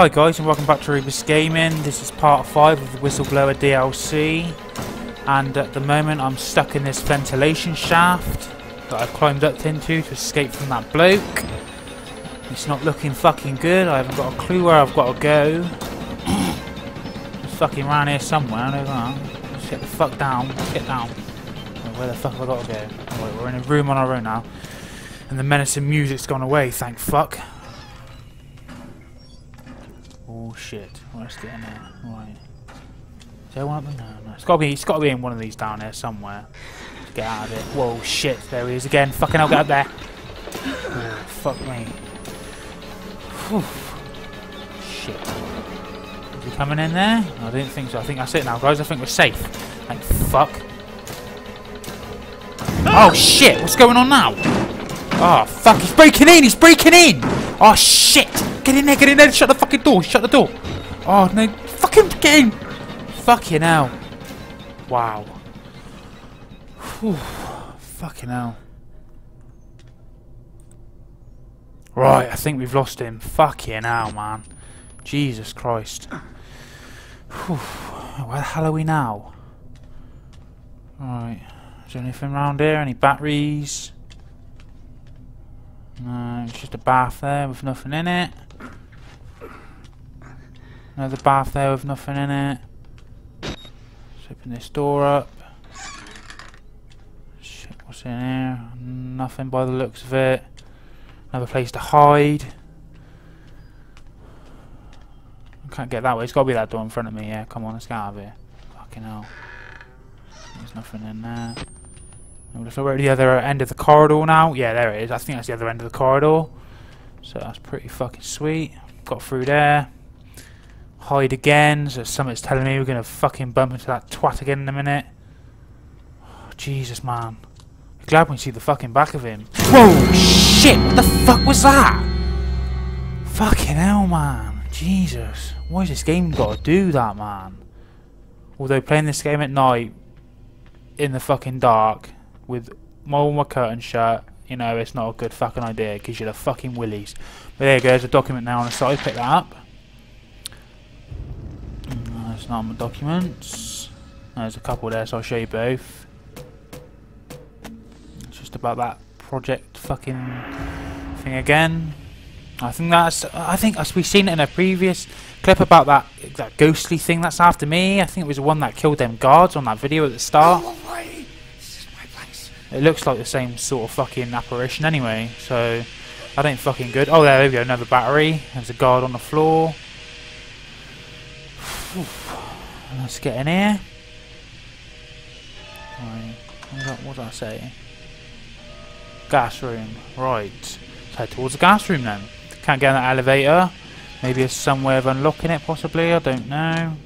Hi guys and welcome back to Erebos Gaming. This is part 5 of the Whistleblower DLC and at the moment I'm stuck in this ventilation shaft that I've climbed up into to escape from that bloke. It's not looking fucking good, I haven't got a clue where I've got to go. it's fucking around here somewhere, I know. Let's get the fuck down, let's get down. Where the fuck have I got to go? We're in a room on our own now. And the menacing music's gone away, thank fuck. Oh shit. Well, let's get in there. Right. Is there one up there? No, no. It's gotta be it's gotta be in one of these down there somewhere. Let's get out of it. Whoa shit, there he is again. Fucking hell, get up there. Oh, fuck me. Whew. Shit. Is he coming in there? I didn't think so. I think that's it now, guys. I think we're safe. Thank fuck. Oh shit, what's going on now? Oh fuck, he's breaking in, he's breaking in! Oh shit! Get in there, get in there, shut the fucking door, shut the door! Oh no, fucking get in! Fucking hell. Wow. Whew. Fucking hell. Right, I think we've lost him. Fucking hell, man. Jesus Christ. Where the hell are we now? Right. Is there anything around here? Any batteries? It's just a bath there with nothing in it. Another bath there with nothing in it. Let's open this door up. Shit, what's in here? Nothing by the looks of it. Another place to hide. I can't get that way. It's got to be that door in front of me. Yeah, come on, let's get out of here. Fucking hell. There's nothing in there. So we're at the other end of the corridor now. Yeah, there it is. I think that's the other end of the corridor. So that's pretty fucking sweet. Got through there. Hide again. So something's telling me we're going to fucking bump into that twat again in a minute. Oh, Jesus, man. I'm glad we see the fucking back of him. Whoa, shit. What the fuck was that? Fucking hell, man. Jesus. Why has this game got to do that, man? Although playing this game at night in the fucking dark with my curtain shut, you know, it's not a good fucking idea because you're the fucking willies. But there you go, there's a document now on the side, pick that up. Mm, There's not my documents. There's a couple there, so I'll show you both. It's just about that project fucking thing again. I think that's. I think as we've seen it in a previous clip about that that ghostly thing that's after me. I think it was the one that killed them guards on that video at the start. It looks like the same sort of fucking apparition anyway, so that ain't fucking good. Oh, there we go, another battery. There's a guard on the floor. Let's get in here. Right, what did I say? Gas room. Right. Let's head towards the gas room then. Can't get in that elevator. Maybe there's some way of unlocking it, possibly. I don't know.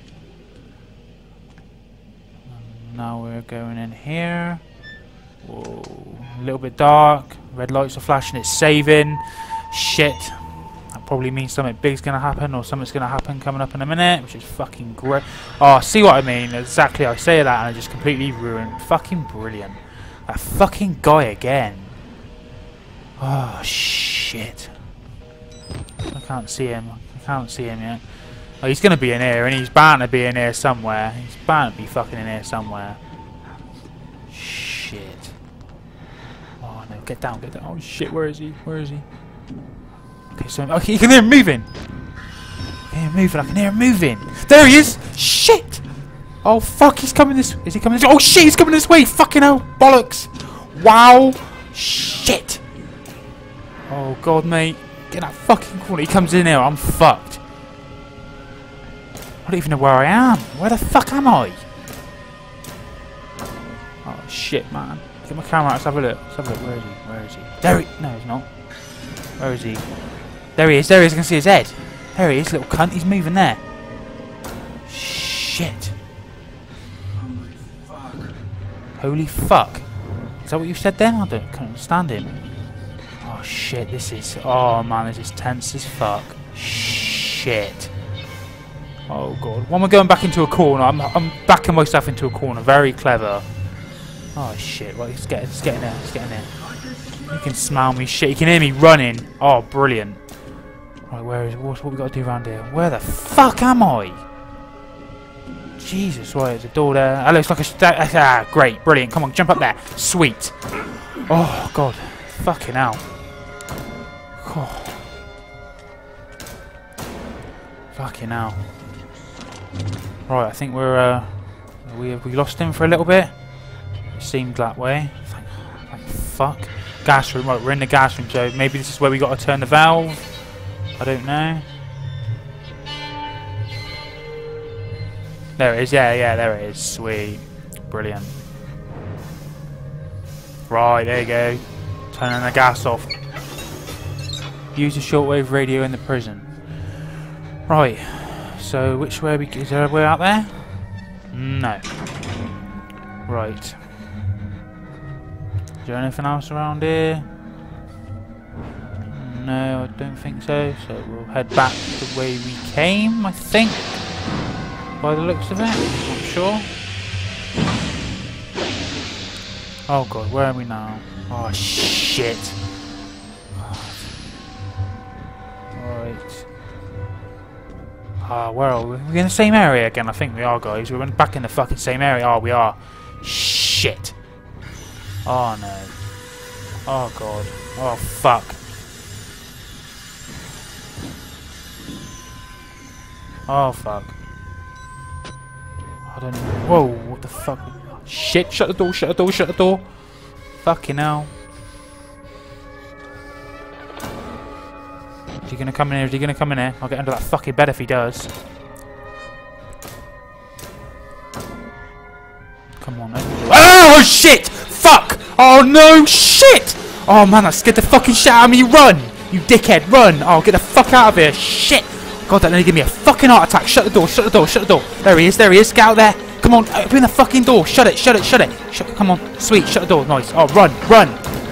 Now we're going in here. Whoa. A little bit dark. Red lights are flashing. It's saving. Shit. That probably means something big's going to happen or something's going to happen coming up in a minute, which is fucking great. Oh, see what I mean? Exactly. I say that and I just completely ruined. Fucking brilliant. That fucking guy again. Oh, shit. I can't see him. I can't see him yet. Oh, he's going to be in here, and he's bound to be in here somewhere. He's bound to be fucking in here somewhere. Shit. Oh. Get down, get down. Oh, shit. Where is he? Where is he? Okay, so... Oh, okay, you can hear him moving. I can hear him moving. I can hear him moving. There he is. Shit. Oh, fuck. He's coming this... Is he coming this... Oh, shit. He's coming this way. Fucking hell. Bollocks. Wow. Shit. Oh, God, mate. Get that fucking corner. He comes in here. I'm fucked. I don't even know where I am. Where the fuck am I? Oh shit, man. Get my camera out. Let's have a look. Let's have a look. Where is he? Where is he? There he... No, he's not. Where is he? There he is. There he is. I can see his head. There he is, little cunt. He's moving there. Shit. Holy fuck. Is that what you said then? I don't can't understand him. Oh shit, this is... Oh man, this is tense as fuck. Shit. Oh god. Am I going back into a corner? I'm, I'm backing myself into a corner. Very clever. Oh shit. Right, let's get, there. Let's get in there. You can smell me. Shit, you can hear me running. Oh, brilliant. Right, where is what we got to do around here? Where the fuck am I? Jesus, right, there's a door there. That looks like a ah, great, brilliant. Come on, jump up there. Sweet. Oh god, fucking hell. Oh. Fucking hell. Right, I think we're uh, we we lost him for a little bit. Seemed that way. Thank, thank fuck. Gas room. Right, we're in the gas room, so maybe this is where we got to turn the valve. I don't know. There it is. Yeah, yeah, there it is. Sweet. Brilliant. Right, there you go. Turning the gas off. Use a shortwave radio in the prison. Right. So, which way we... Is there a way out there? No. Right. Is there anything else around here? No, I don't think so. So we'll head back the way we came, I think. By the looks of it. I'm sure. Oh god, where are we now? Oh shit. Right. Ah, where are we? We're in the same area again, I think we are guys. We're back in the fucking same area. Oh, we are. Shit. Oh no. Oh god. Oh fuck. Oh fuck. I don't know. Whoa, what the fuck? Shit, shut the door, shut the door, shut the door. Fucking hell. Is he gonna come in here? Is he gonna come in here? I'll get under that fucking bed if he does. Come on, eh? Oh shit! Oh no, shit! Oh man, I scared the fucking shit out of me. Run! You dickhead, run! Oh, get the fuck out of here. Shit! God, that nearly give me a fucking heart attack. Shut the door, shut the door, shut the door. There he is, there he is. Get out there. Come on, open the fucking door. Shut it, shut it, shut it. Shut, come on, sweet, shut the door. Nice. Oh, run, run.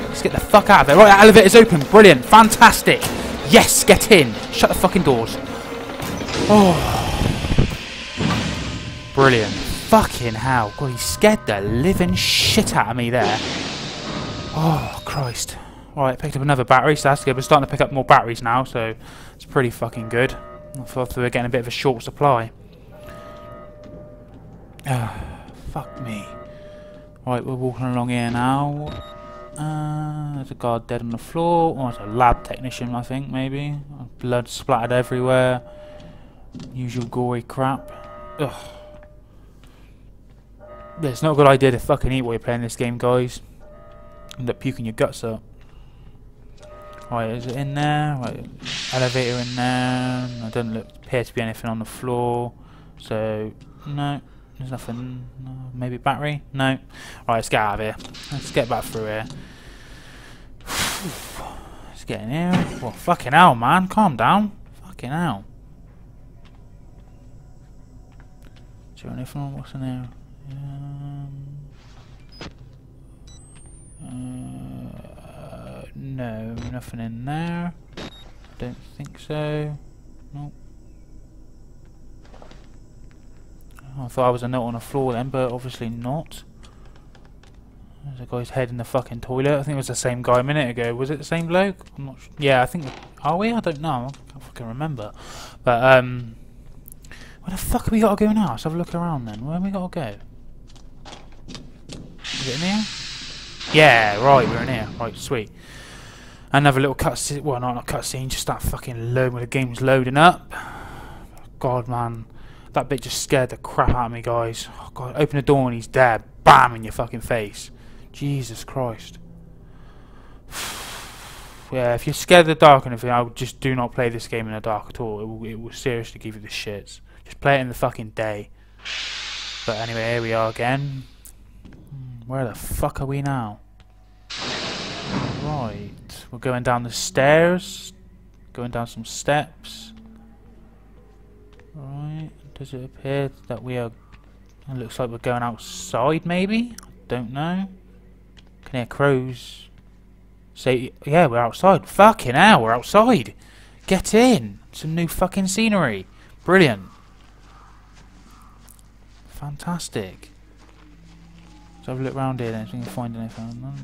Let's get the fuck out of there. Right, that elevator's open. Brilliant, fantastic. Yes, get in. Shut the fucking doors. Oh. Brilliant. Fucking hell. God, he scared the living shit out of me there. Oh, Christ. Alright, picked up another battery, so that's good. We're starting to pick up more batteries now, so it's pretty fucking good. I thought we were getting a bit of a short supply. Ah, fuck me. Right, we're walking along here now. Uh, there's a guard dead on the floor. Oh, it's a lab technician, I think, maybe. Blood splattered everywhere. Usual gory crap. Ugh. It's not a good idea to fucking eat while you're playing this game, guys. End up puking your guts up. Right, is it in there? Right, elevator in there. I don't look, appear to be anything on the floor. So, no, there's nothing. No, maybe battery? No. Right, let's get out of here. Let's get back through here. let's get in here. Well, fucking hell, man. Calm down. Fucking hell. Is there anything what's in there? Um, uh, no, nothing in there. Don't think so. Nope. I thought I was a note on the floor then, but obviously not. There's a guy's head in the fucking toilet. I think it was the same guy a minute ago. Was it the same bloke? I'm not sure. Yeah, I think. Are we? I don't know. I can't fucking remember. But, um. Where the fuck have we got to go now? Let's have a look around then. Where have we got to go? Is it in here? Yeah, right, we're in here. Right, sweet. Another little cutscene. Well, not a cutscene, just that fucking load when the game's loading up. God, man. That bit just scared the crap out of me, guys. Oh, God, open the door and he's there. Bam! In your fucking face. Jesus Christ. yeah, if you're scared of the dark and everything, I would just do not play this game in the dark at all. It will, it will seriously give you the shits. Just play it in the fucking day. But anyway, here we are again. Hmm, where the fuck are we now? Right. We're going down the stairs. Going down some steps. Right. Does it appear that we are... It looks like we're going outside, maybe? I don't know. Can hear crows say... Yeah, we're outside. Fucking hell, we're outside. Get in. Some new fucking scenery. Brilliant. Fantastic. Let's have a look around here then, if we can find anything.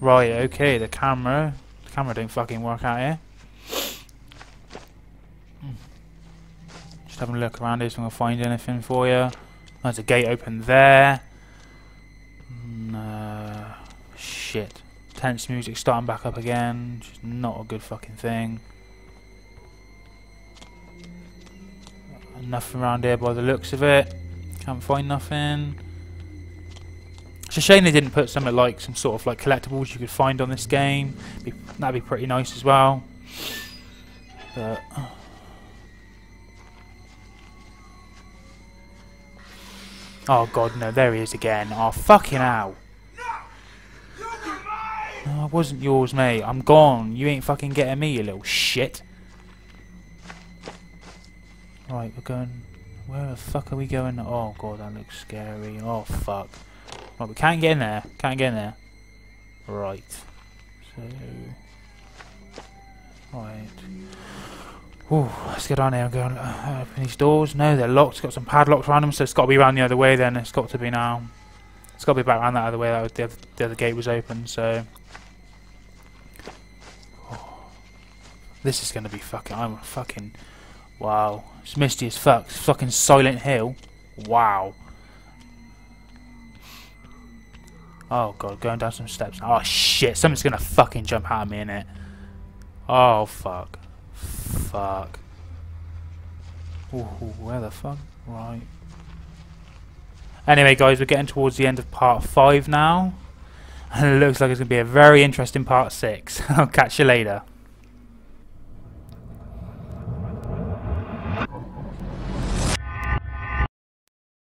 Right, okay, the camera. The camera didn't fucking work out here. Just having a look around here, so I'm going to find anything for you. There's a gate open there. Mm, uh, Shit. Tense music starting back up again. Just not a good fucking thing. Nothing around here by the looks of it. Can't find nothing. It's a shame they didn't put something like some sort of like collectibles you could find on this game. Be, that'd be pretty nice as well. But oh, oh god, no! There he is again. Oh fucking hell! No, I wasn't yours, mate. I'm gone. You ain't fucking getting me, you little shit. Right, we're going. Where the fuck are we going? Oh god, that looks scary. Oh fuck. Right, we can't get in there. Can't get in there. Right. So. Right. Ooh, let's get on here and go and uh, open these doors. No, they're locked. It's got some padlocks around them, so it's got to be around the other way then. It's got to be now. It's got to be back around that other way. That was the, other, the other gate was open, so. Oh. This is going to be fucking... I'm fucking... Wow. It's misty as fuck. It's fucking Silent Hill. Wow. Oh god, going down some steps. Oh shit, something's gonna fucking jump out of me in it. Oh fuck. Fuck. Ooh, where the fuck? Right. Anyway guys, we're getting towards the end of part 5 now. And it looks like it's going to be a very interesting part 6. I'll catch you later.